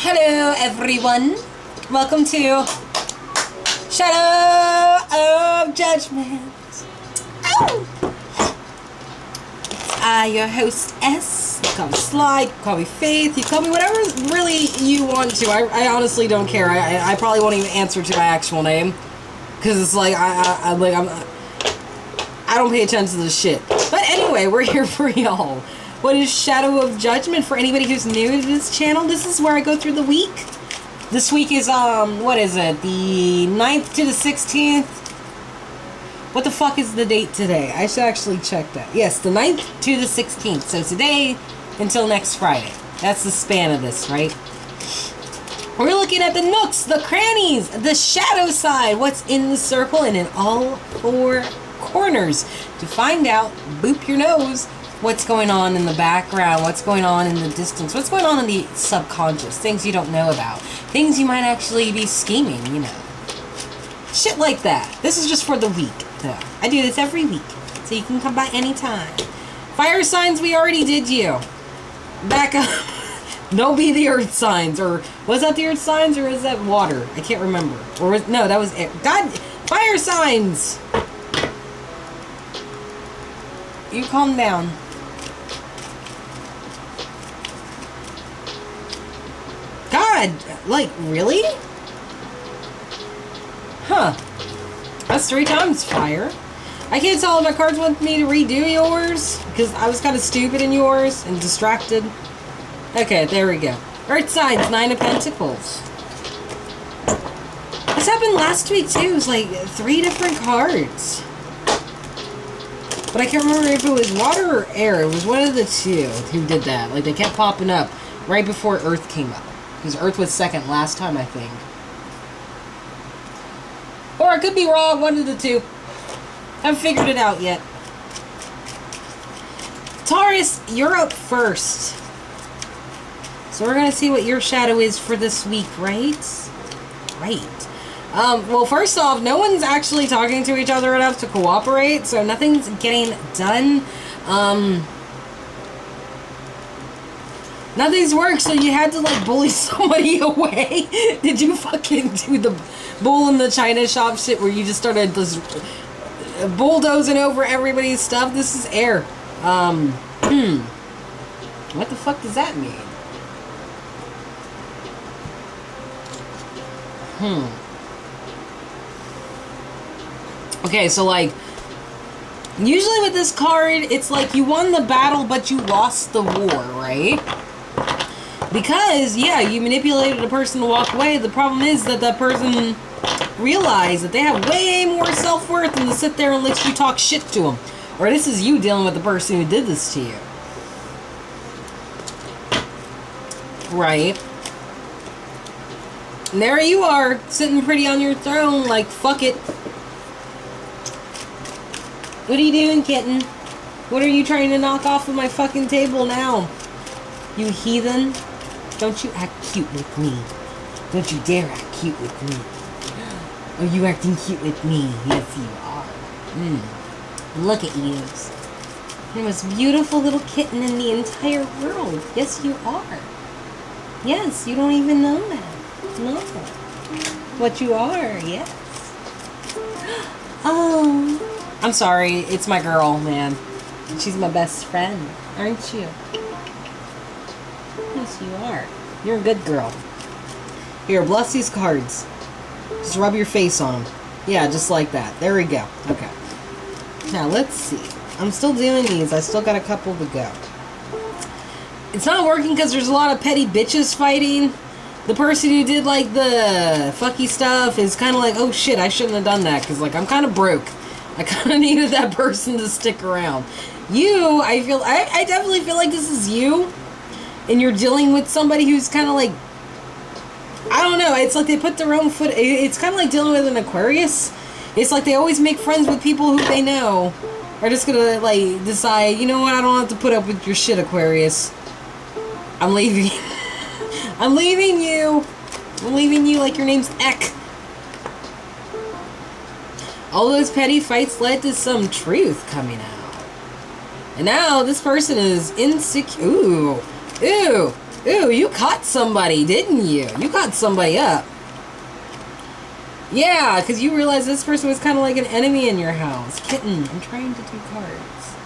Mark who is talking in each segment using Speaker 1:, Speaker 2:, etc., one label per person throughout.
Speaker 1: Hello, everyone. Welcome to Shadow of Judgment. Oh! Uh, I, your host S. You call me Sly, you call me Faith, you call me whatever really you want to. I, I honestly don't care. I, I, I probably won't even answer to my actual name. Because it's like, I, I, I, like, I'm, I don't pay attention to this shit. But anyway, we're here for y'all. What is Shadow of Judgment? For anybody who's new to this channel, this is where I go through the week. This week is, um, what is it? The 9th to the 16th? What the fuck is the date today? I should actually check that. Yes, the 9th to the 16th. So today until next Friday. That's the span of this, right? We're looking at the nooks, the crannies, the shadow side, what's in the circle and in all four corners to find out, boop your nose, what's going on in the background, what's going on in the distance, what's going on in the subconscious, things you don't know about, things you might actually be scheming, you know. Shit like that. This is just for the week, though. I do this every week, so you can come by anytime. Fire signs, we already did you. Back up. no be the earth signs, or was that the earth signs, or is that water? I can't remember. Or was, no, that was air. God, fire signs. You calm down. God, like, really? Huh. That's three times fire. I can't tell if my cards want me to redo yours, because I was kind of stupid in yours and distracted. Okay, there we go. Earth signs, Nine of Pentacles. This happened last week, too. It was like three different cards. But I can't remember if it was water or air. It was one of the two who did that. Like, they kept popping up right before Earth came up. Because Earth was second last time, I think. Or I could be wrong, one of the two. I Haven't figured it out yet. Taurus, you're up first. So we're going to see what your shadow is for this week, right? Right. Um, well, first off, no one's actually talking to each other enough to cooperate, so nothing's getting done. Um, nothing's worked, so you had to, like, bully somebody away. Did you fucking do the bull in the china shop shit where you just started just bulldozing over everybody's stuff? This is air. Um, hmm. What the fuck does that mean? Hmm. Okay, so like, usually with this card, it's like you won the battle, but you lost the war, right? Because, yeah, you manipulated a person to walk away. The problem is that that person realized that they have way more self-worth than to sit there and let you talk shit to them. Or this is you dealing with the person who did this to you. Right. And there you are, sitting pretty on your throne, like, fuck it. What are you doing, kitten? What are you trying to knock off of my fucking table now? You heathen? Don't you act cute with me. Don't you dare act cute with me. Are you acting cute with me? Yes, you are. Mm. Look at you. You're the most beautiful little kitten in the entire world. Yes, you are. Yes, you don't even know that. No. What you are, yes. Oh. I'm sorry, it's my girl, man. She's my best friend, aren't you? Yes, you are. You're a good girl. Here, bless these cards. Just rub your face on them. Yeah, just like that. There we go. Okay. Now, let's see. I'm still doing these. I still got a couple to go. It's not working because there's a lot of petty bitches fighting. The person who did, like, the fucky stuff is kind of like, oh shit, I shouldn't have done that because, like, I'm kind of broke. I kind of needed that person to stick around. You, I feel, I, I definitely feel like this is you. And you're dealing with somebody who's kind of like, I don't know, it's like they put their own foot, it's kind of like dealing with an Aquarius. It's like they always make friends with people who they know are just gonna, like, decide, you know what, I don't have to put up with your shit, Aquarius. I'm leaving. I'm leaving you. I'm leaving you like your name's Eck. All those petty fights led to some truth coming out. And now this person is insecure. Ooh. Ooh. Ooh, you caught somebody, didn't you? You caught somebody up. Yeah, because you realized this person was kind of like an enemy in your house. Kitten, I'm trying to do cards.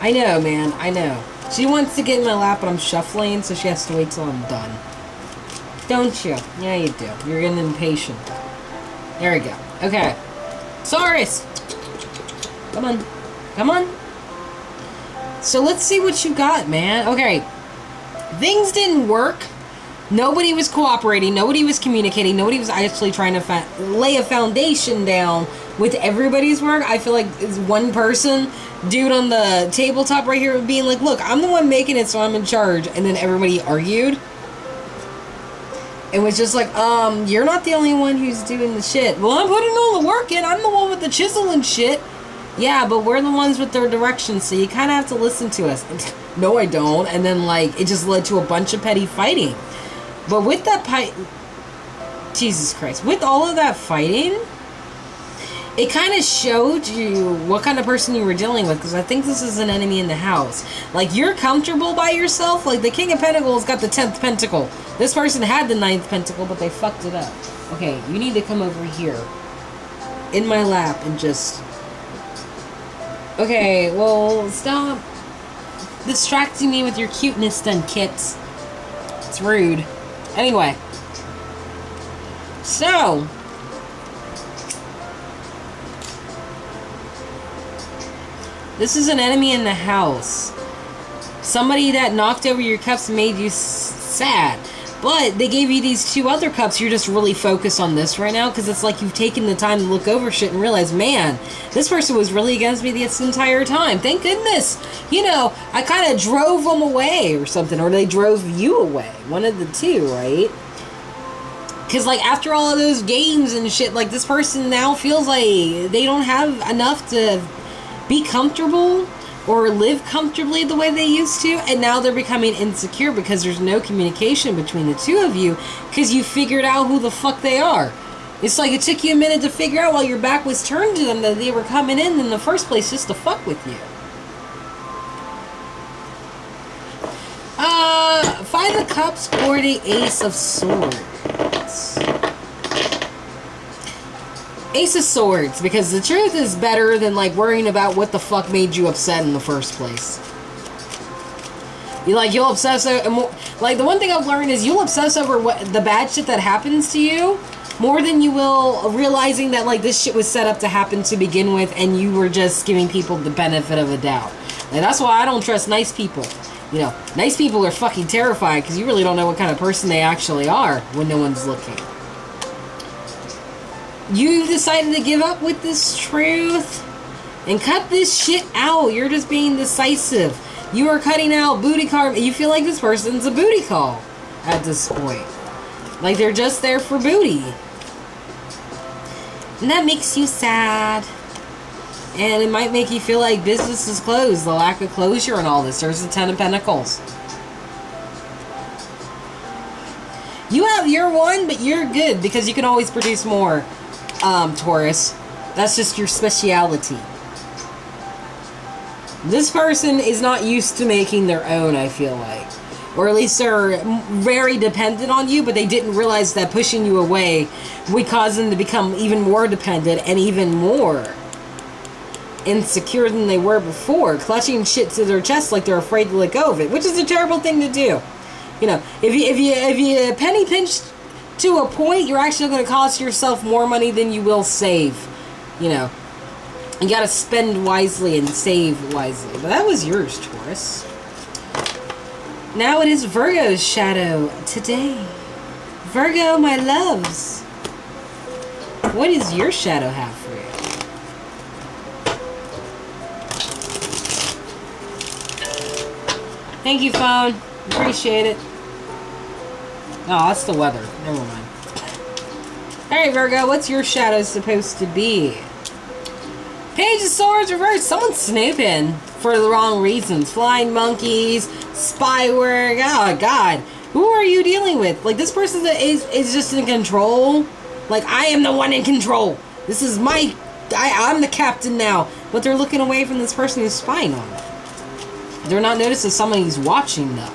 Speaker 1: I know, man. I know. She wants to get in my lap, but I'm shuffling, so she has to wait till I'm done. Don't you? Yeah, you do. You're getting impatient. There we go. Okay. Taurus! Come on. Come on. So let's see what you got, man. Okay. Things didn't work. Nobody was cooperating. Nobody was communicating. Nobody was actually trying to lay a foundation down with everybody's work. I feel like it's one person, dude on the tabletop right here, being like, look, I'm the one making it, so I'm in charge. And then everybody argued. It was just like, um, you're not the only one who's doing the shit. Well, I'm putting all the work in. I'm the one with the chisel and shit. Yeah, but we're the ones with their directions, so you kind of have to listen to us. no, I don't. And then, like, it just led to a bunch of petty fighting. But with that fight, Jesus Christ, with all of that fighting, it kind of showed you what kind of person you were dealing with because I think this is an enemy in the house. Like, you're comfortable by yourself. Like, the King of Pentacles got the 10th pentacle. This person had the ninth pentacle, but they fucked it up. Okay, you need to come over here in my lap and just Okay, well, stop distracting me with your cuteness then, kits. It's rude. Anyway. So. This is an enemy in the house. Somebody that knocked over your cups made you sad. But they gave you these two other cups. You're just really focused on this right now because it's like you've taken the time to look over shit and realize, man, this person was really against me this entire time. Thank goodness. You know, I kind of drove them away or something, or they drove you away. One of the two, right? Because, like, after all of those games and shit, like, this person now feels like they don't have enough to be comfortable or live comfortably the way they used to and now they're becoming insecure because there's no communication between the two of you because you figured out who the fuck they are. It's like it took you a minute to figure out while your back was turned to them that they were coming in in the first place just to fuck with you. Uh five of cups or the ace of swords Ace of Swords, because the truth is better than like worrying about what the fuck made you upset in the first place. You like you'll obsess over like the one thing I've learned is you'll obsess over what the bad shit that happens to you more than you will realizing that like this shit was set up to happen to begin with and you were just giving people the benefit of a doubt. Like that's why I don't trust nice people. You know, nice people are fucking terrified because you really don't know what kind of person they actually are when no one's looking. You've decided to give up with this truth and cut this shit out. You're just being decisive. You are cutting out booty call. You feel like this person's a booty call at this point. Like they're just there for booty. And that makes you sad. And it might make you feel like business is closed, the lack of closure and all this. There's the Ten of Pentacles. You have your one, but you're good because you can always produce more um, Taurus. That's just your speciality. This person is not used to making their own, I feel like. Or at least they're very dependent on you, but they didn't realize that pushing you away would cause them to become even more dependent and even more insecure than they were before, clutching shit to their chest like they're afraid to let go of it, which is a terrible thing to do. You know, if you if you if you penny pinched to a point, you're actually going to cost yourself more money than you will save. You know, you got to spend wisely and save wisely. But that was yours, Taurus. Now it is Virgo's shadow today. Virgo, my loves. What does your shadow have for you? Thank you, phone. Appreciate it. Oh, that's the weather. Never mind. Alright, Virgo, what's your shadow supposed to be? Page of Swords reversed. Someone's snooping for the wrong reasons. Flying monkeys, spyware. Oh, God. Who are you dealing with? Like, this person is, is just in control. Like, I am the one in control. This is my... I, I'm the captain now. But they're looking away from this person who's spying on them. They're not noticing somebody's watching them.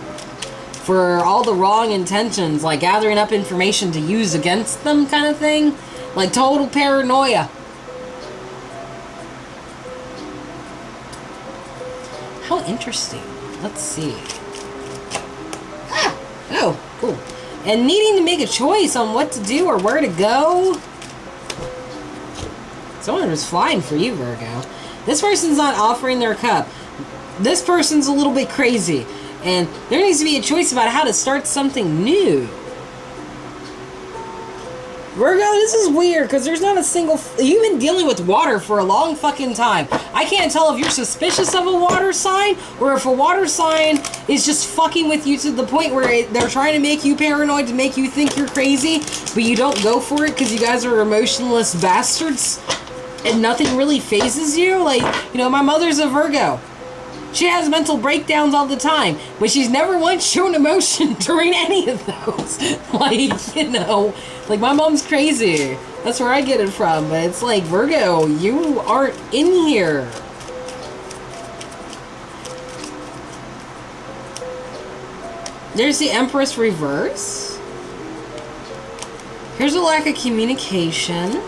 Speaker 1: For all the wrong intentions, like gathering up information to use against them, kind of thing. Like total paranoia. How interesting. Let's see. Ah! Oh, cool. And needing to make a choice on what to do or where to go. Someone was flying for you, Virgo. This person's not offering their cup. This person's a little bit crazy. And there needs to be a choice about how to start something new. Virgo, this is weird because there's not a single. You've been dealing with water for a long fucking time. I can't tell if you're suspicious of a water sign or if a water sign is just fucking with you to the point where it, they're trying to make you paranoid to make you think you're crazy, but you don't go for it because you guys are emotionless bastards and nothing really phases you. Like, you know, my mother's a Virgo. She has mental breakdowns all the time, but she's never once shown emotion during any of those. like, you know, like my mom's crazy. That's where I get it from. But it's like, Virgo, you aren't in here. There's the Empress reverse. Here's a lack of communication.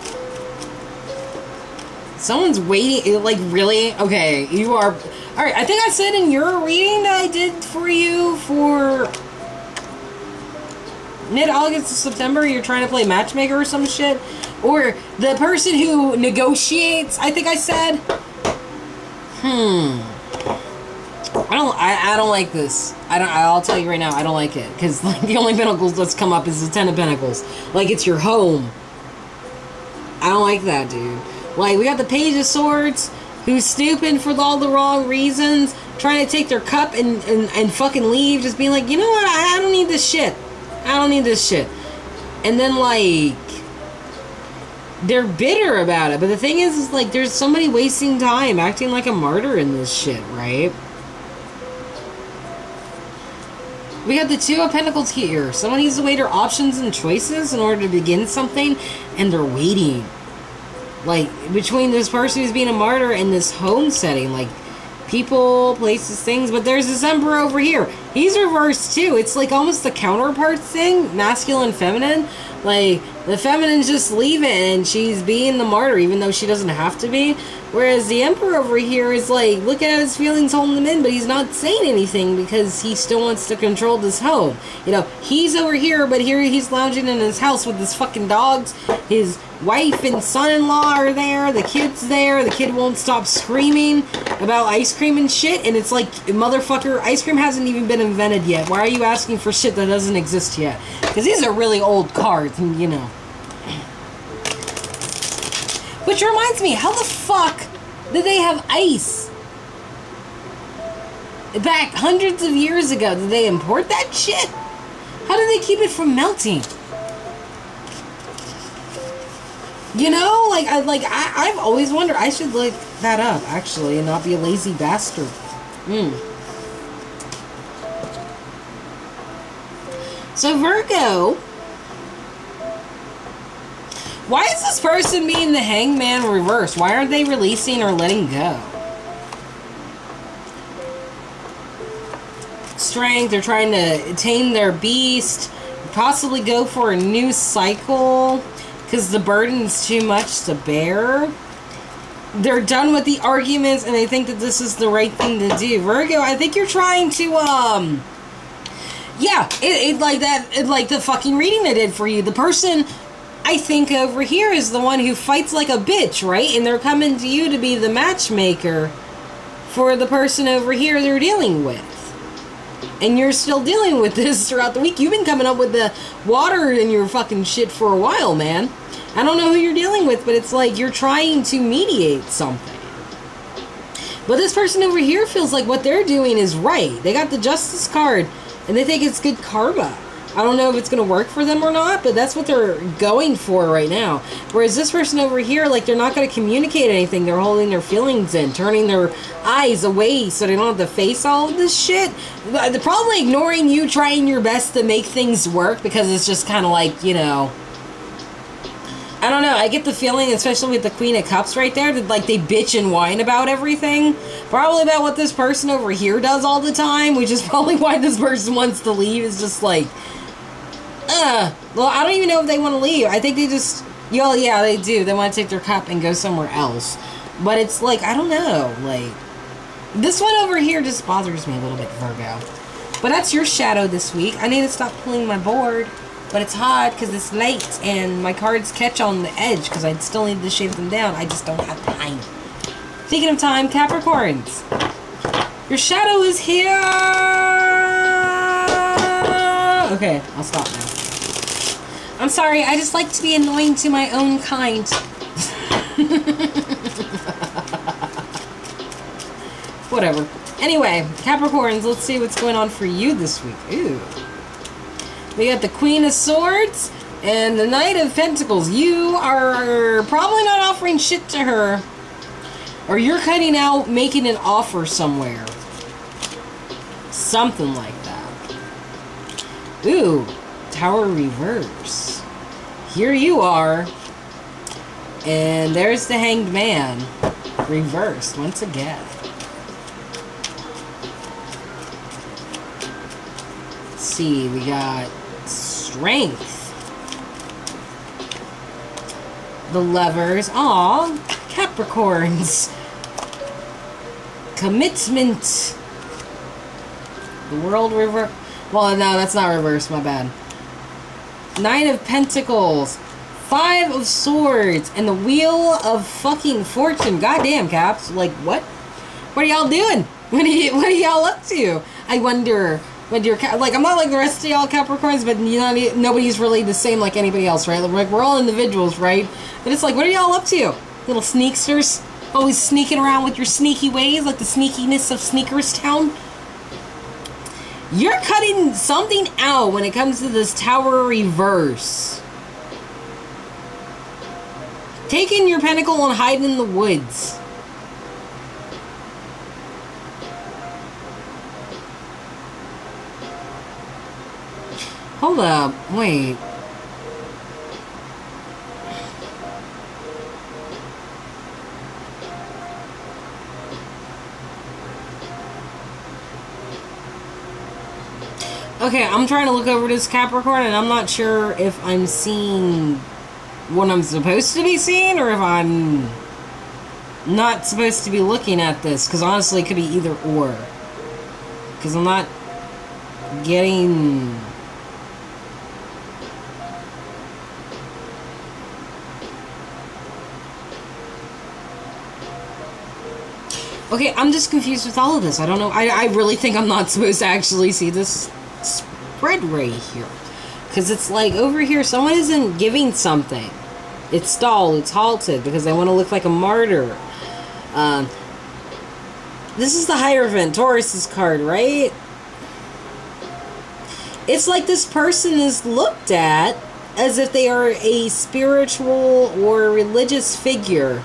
Speaker 1: Someone's waiting, like, really? Okay, you are Alright, I think I said in your reading that I did for you for mid-August to September, you're trying to play matchmaker or some shit. Or the person who negotiates, I think I said. Hmm. I don't. I, I don't like this. I don't. I'll tell you right now. I don't like it because like the only pentacles that's come up is the ten of pentacles. Like it's your home. I don't like that, dude. Like we got the page of swords who's snooping for all the wrong reasons, trying to take their cup and, and, and fucking leave, just being like, you know what, I, I don't need this shit. I don't need this shit. And then, like, they're bitter about it. But the thing is, is like, there's somebody wasting time, acting like a martyr in this shit, right? We have the Two of Pentacles here. Someone needs to weigh their options and choices in order to begin something, and they're waiting like between this person who's being a martyr and this home setting like people places things but there's this emperor over here. He's reversed too. It's like almost the counterpart thing masculine feminine. Like the feminine's just leaving and she's being the martyr even though she doesn't have to be whereas the emperor over here is like look at his feelings holding them in but he's not saying anything because he still wants to control this home. You know he's over here but here he's lounging in his house with his fucking dogs. His wife and son-in-law are there the kid's there the kid won't stop screaming about ice cream and shit and it's like motherfucker ice cream hasn't even been invented yet. Why are you asking for shit that doesn't exist yet? Because these are really old cards you know which reminds me how the fuck did they have ice back hundreds of years ago did they import that shit how did they keep it from melting You know, like I like I, I've always wondered. I should look that up actually, and not be a lazy bastard. Hmm. So Virgo, why is this person being the hangman reverse? Why aren't they releasing or letting go? Strength, they're trying to tame their beast, possibly go for a new cycle because the burden's too much to bear. They're done with the arguments and they think that this is the right thing to do. Virgo, I think you're trying to, um, yeah, it, it like that, it, like the fucking reading I did for you. The person I think over here is the one who fights like a bitch, right? And they're coming to you to be the matchmaker for the person over here they're dealing with and you're still dealing with this throughout the week. You've been coming up with the water in your fucking shit for a while, man. I don't know who you're dealing with, but it's like you're trying to mediate something. But this person over here feels like what they're doing is right. They got the justice card and they think it's good karma. I don't know if it's going to work for them or not, but that's what they're going for right now. Whereas this person over here, like, they're not going to communicate anything. They're holding their feelings in, turning their eyes away so they don't have to face all of this shit. They're probably ignoring you, trying your best to make things work because it's just kind of like, you know, I don't know. I get the feeling, especially with the Queen of Cups right there, that like they bitch and whine about everything. Probably about what this person over here does all the time, which is probably why this person wants to leave. Is just like, Well, I don't even know if they want to leave. I think they just, yo, yeah, they do. They want to take their cup and go somewhere else. But it's like I don't know, like this one over here just bothers me a little bit, Virgo. But that's your shadow this week. I need to stop pulling my board. But it's hard because it's late and my cards catch on the edge because I still need to shave them down. I just don't have time. Speaking of time, Capricorns. Your shadow is here! Okay, I'll stop now. I'm sorry, I just like to be annoying to my own kind. Whatever. Anyway, Capricorns, let's see what's going on for you this week. Ooh. We got the Queen of Swords and the Knight of Pentacles. You are probably not offering shit to her. Or you're cutting out making an offer somewhere. Something like that. Ooh, Tower Reverse. Here you are. And there's the Hanged Man. Reversed once again. Let's see, we got strength. The lovers. Aw, Capricorns. Commitment. The world river. Well, no, that's not reverse. My bad. Nine of Pentacles. Five of Swords. And the Wheel of fucking Fortune. Goddamn, Caps. Like, what? What are y'all doing? What are, you, what are y'all up to? I wonder but you're like I'm not like the rest of y'all Capricorns, but you know nobody's really the same like anybody else, right? Like we're all individuals, right? But it's like, what are y'all up to, little sneaksters? Always sneaking around with your sneaky ways, like the sneakiness of Sneakers Town. You're cutting something out when it comes to this tower reverse. Taking your pentacle and hiding in the woods. Hold up. Wait. Okay, I'm trying to look over this Capricorn and I'm not sure if I'm seeing what I'm supposed to be seeing or if I'm not supposed to be looking at this because honestly it could be either or because I'm not getting Okay, I'm just confused with all of this. I don't know. I, I really think I'm not supposed to actually see this spread right here. Because it's like over here, someone isn't giving something. It's stalled, it's halted because they want to look like a martyr. Um, this is the Hierophant, Taurus's card, right? It's like this person is looked at as if they are a spiritual or religious figure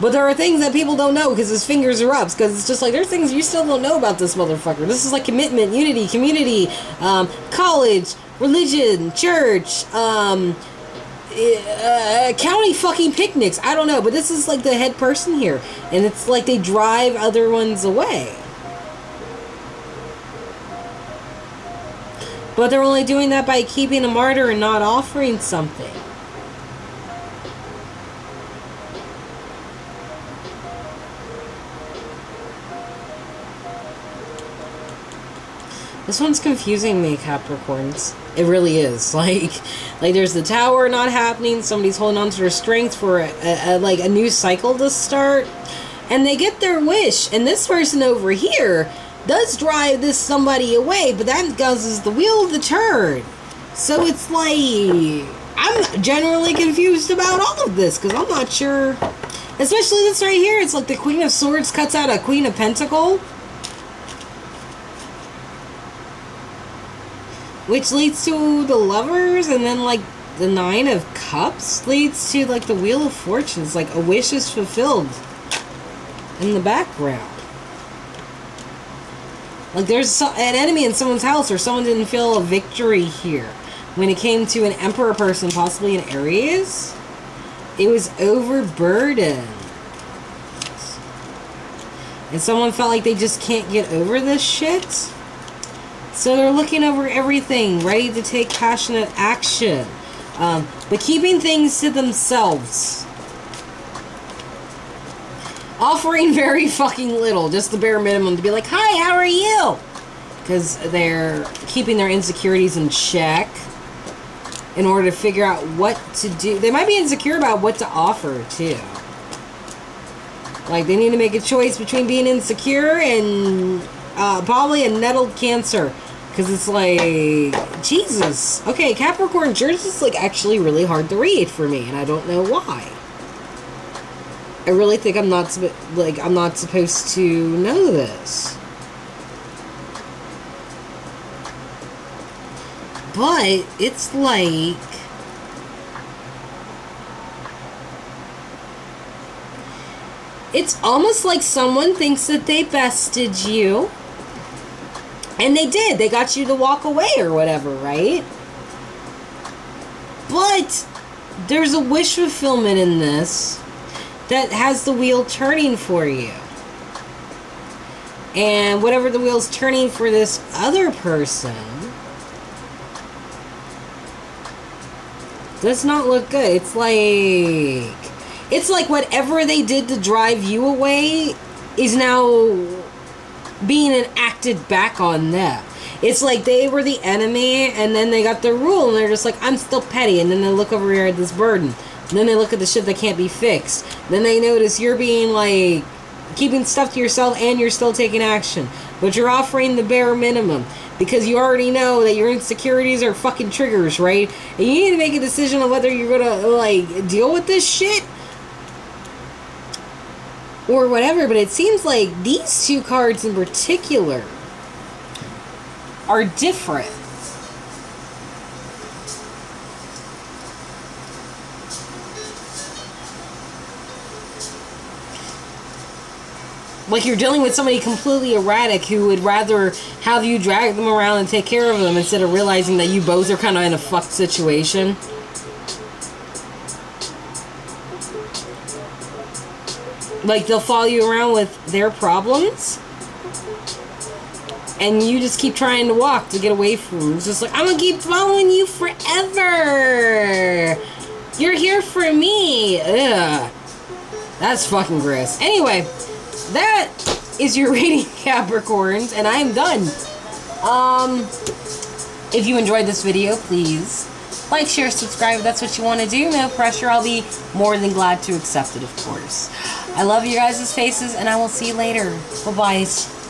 Speaker 1: but there are things that people don't know because his fingers are up. Because it's just like there's things you still don't know about this motherfucker. This is like commitment, unity, community, um, college, religion, church, um, uh, county fucking picnics. I don't know, but this is like the head person here, and it's like they drive other ones away. But they're only doing that by keeping a martyr and not offering something. This one's confusing me, Capricorns. It really is. Like, like there's the tower not happening. Somebody's holding on to their strength for a, a, a, like a new cycle to start, and they get their wish. And this person over here does drive this somebody away, but that causes the wheel to turn. So it's like I'm generally confused about all of this because I'm not sure. Especially this right here. It's like the Queen of Swords cuts out a Queen of Pentacle. Which leads to the lovers, and then like the nine of cups leads to like the wheel of fortunes. Like a wish is fulfilled in the background. Like there's an enemy in someone's house, or someone didn't feel a victory here when it came to an emperor person, possibly an Aries. It was overburdened. And someone felt like they just can't get over this shit. So they're looking over everything, ready to take passionate action. Um, but keeping things to themselves. Offering very fucking little, just the bare minimum to be like, hi, how are you? Because they're keeping their insecurities in check in order to figure out what to do. They might be insecure about what to offer, too. Like, they need to make a choice between being insecure and uh, probably a nettled cancer. Because it's like, Jesus. Okay, Capricorn Jersey is like actually really hard to read for me, and I don't know why. I really think I'm not like I'm not supposed to know this. But it's like it's almost like someone thinks that they bested you and they did. They got you to walk away or whatever, right? But there's a wish fulfillment in this that has the wheel turning for you. And whatever the wheel's turning for this other person does not look good. It's like it's like whatever they did to drive you away is now being enacted back on them. It's like they were the enemy, and then they got their rule, and they're just like, I'm still petty. And then they look over here at this burden. And then they look at the shit that can't be fixed. Then they notice you're being like, keeping stuff to yourself, and you're still taking action. But you're offering the bare minimum. Because you already know that your insecurities are fucking triggers, right? And you need to make a decision on whether you're gonna, like, deal with this shit or whatever, but it seems like these two cards in particular are different. Like you're dealing with somebody completely erratic who would rather have you drag them around and take care of them instead of realizing that you both are kind of in a fucked situation. Like they'll follow you around with their problems. And you just keep trying to walk to get away from them. It's just like, I'm gonna keep following you forever. You're here for me. Ugh. That's fucking gross. Anyway, that is your reading, Capricorns, and I am done. Um, if you enjoyed this video, please like, share, subscribe. If that's what you want to do. No pressure. I'll be more than glad to accept it, of course. I love you guys' faces, and I will see you later. Bye-bye.